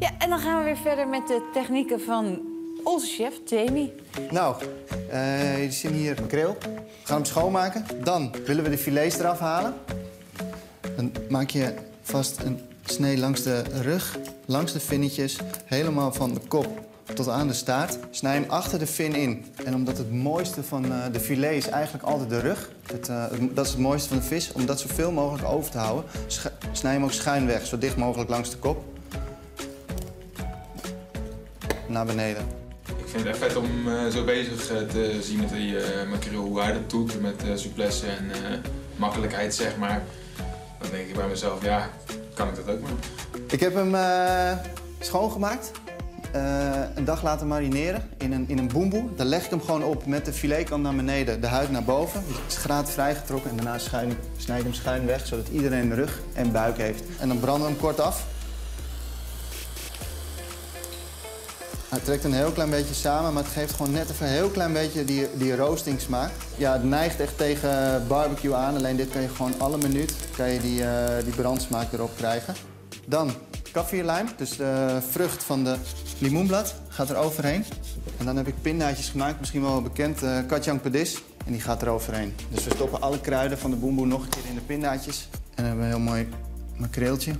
Ja, en dan gaan we weer verder met de technieken van onze chef, Jamie. Nou, je ziet hier makreel. We gaan hem schoonmaken. Dan willen we de filets eraf halen. Dan maak je vast een snee langs de rug, langs de vinnetjes, helemaal van de kop tot aan de staart. Snij hem achter de vin in. En omdat het mooiste van eh, de filet is eigenlijk altijd de rug. Het, eh, dat is het mooiste van de vis. Om dat zoveel mogelijk over te houden, snij hem ook schuin weg, zo dicht mogelijk langs de kop. Naar beneden. Ik vind het echt vet om eh, zo bezig eh, te zien met die eh makreel, hoe hij dat doet met souplesse en makkelijkheid, zeg maar. Dan denk ik bij mezelf, ja, kan ik dat ook maar. Ik heb hem schoongemaakt. Eh, een dag laten marineren in een, in een boemboe. Daar leg ik hem gewoon op met de filetkant naar beneden, de huid naar boven. Dus het is graad vrijgetrokken en daarna schuin, snijd ik hem schuin weg, zodat iedereen rug en buik heeft. En dan branden we hem kort af. Hij trekt een heel klein beetje samen, maar het geeft gewoon net even een heel klein beetje die, die roastingsmaak. Ja, het neigt echt tegen barbecue aan, alleen dit kan je gewoon alle minuut kan je die, eh, die brandsmaak erop krijgen. Dan kaffierlijm, dus de vrucht van de limoenblad gaat er overheen. En dan heb ik pindaatjes gemaakt, misschien wel bekend, eh katjang pedis. En die gaat er overheen. Dus we stoppen alle kruiden van de boemboe nog een keer in de pindaatjes. En dan hebben we een heel mooi makreeltje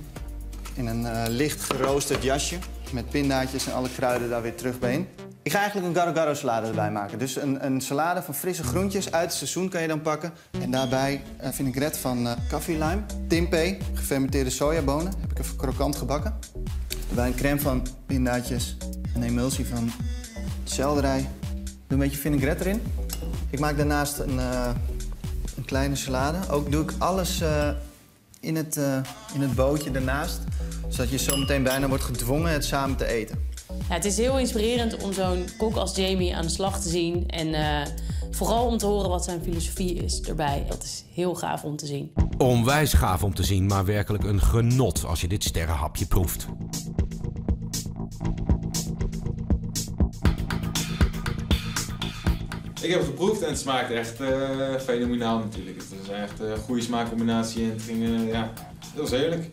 in een eh, licht geroosterd jasje met pindaatjes en alle kruiden daar weer terug bij. Ik ga eigenlijk een garo garo salade erbij maken. Dus een, een salade van frisse groentjes uit het seizoen kan je dan pakken. En daarbij eh, vind ik red van uh, kaffierlijm, tempeh, gefermenteerde sojabonen. Heb ik even krokant gebakken. Daarbij een crème van pindaatjes, een emulsie van selderij. Doe een beetje vinaigrette erin. Ik maak daarnaast een, eh, een kleine salade. Ook doe ik alles eh, in, het, eh, in het bootje daarnaast. Zodat je zo meteen bijna wordt gedwongen het samen te eten. Ja, het is heel inspirerend om zo'n kok als Jamie aan de slag te zien. En eh, vooral om te horen wat zijn filosofie is erbij. Dat is heel gaaf om te zien. Onwijs gaaf om te zien, maar werkelijk een genot als je dit sterrenhapje proeft. Ik heb het geproefd en het smaakt echt eh, fenomenaal natuurlijk. Het is echt een goede smaakcombinatie en het ging, eh, ja, heel heerlijk.